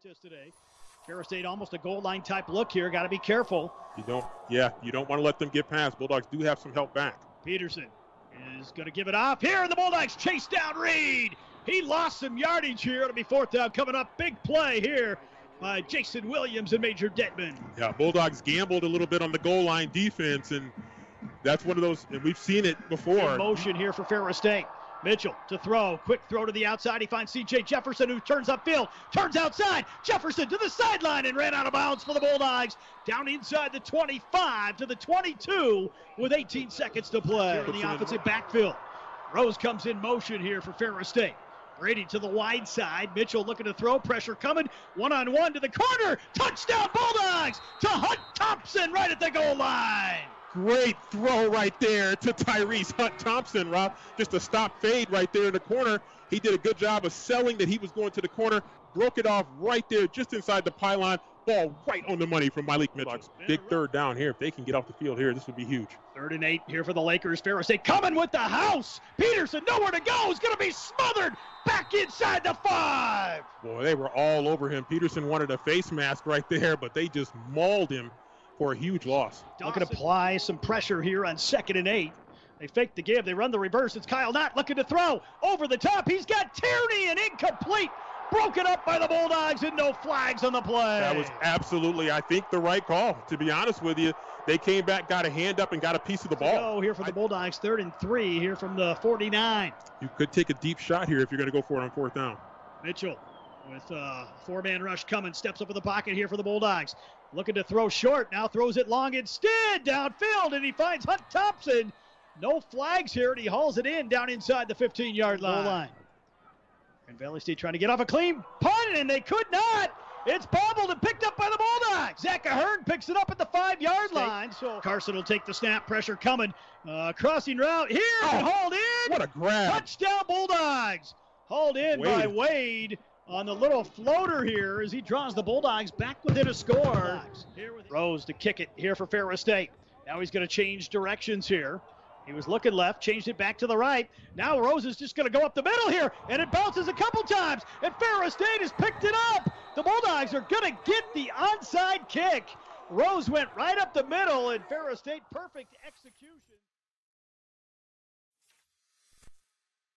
contest today. Ferris State almost a goal line type look here. Got to be careful. You don't, yeah, you don't want to let them get past. Bulldogs do have some help back. Peterson is going to give it off here, and the Bulldogs chase down Reed. He lost some yardage here. It'll be fourth down coming up. Big play here by Jason Williams and Major Detman. Yeah, Bulldogs gambled a little bit on the goal line defense, and that's one of those, and we've seen it before. In motion here for Ferris State. Mitchell to throw. Quick throw to the outside. He finds C.J. Jefferson, who turns upfield, turns outside. Jefferson to the sideline and ran out of bounds for the Bulldogs. Down inside the 25 to the 22 with 18 seconds to play in the offensive backfield. Rose comes in motion here for Ferris State. Brady to the wide side. Mitchell looking to throw. Pressure coming. One on one to the corner. Touchdown Bulldogs to Hunt Thompson right at the goal line. Great throw right there to Tyrese Hunt Thompson, Rob. Just a stop fade right there in the corner. He did a good job of selling that he was going to the corner. Broke it off right there, just inside the pylon. Ball right on the money from Mylik Mitchell. Big third down here. If they can get off the field here, this would be huge. Third and eight here for the Lakers. Ferris State coming with the house. Peterson nowhere to go. He's going to be smothered back inside the five. Boy, they were all over him. Peterson wanted a face mask right there, but they just mauled him for a huge loss. Looking to apply some pressure here on second and eight. They fake the give. They run the reverse. It's Kyle Knott looking to throw over the top. He's got Tierney and incomplete. Broken up by the Bulldogs and no flags on the play. That was absolutely, I think, the right call. To be honest with you, they came back, got a hand up, and got a piece of the ball. Go here for the Bulldogs, third and three here from the 49. You could take a deep shot here if you're going to go for it on fourth down. Mitchell with a four-man rush coming, steps up in the pocket here for the Bulldogs. Looking to throw short, now throws it long instead, downfield, and he finds Hunt Thompson. No flags here, and he hauls it in down inside the 15-yard line. line. And Valley State trying to get off a clean punt, and they could not. It's bobbled and picked up by the Bulldogs. Zach Ahern picks it up at the five-yard line. So Carson will take the snap, pressure coming. Uh, crossing route here, oh, and hauled in. What a grab. Touchdown Bulldogs. Hauled in Wade. by Wade on the little floater here as he draws the Bulldogs back within a score. Rose to kick it here for Ferris State. Now he's going to change directions here. He was looking left, changed it back to the right. Now Rose is just going to go up the middle here, and it bounces a couple times, and Ferris State has picked it up. The Bulldogs are going to get the onside kick. Rose went right up the middle, and Ferris State perfect execution.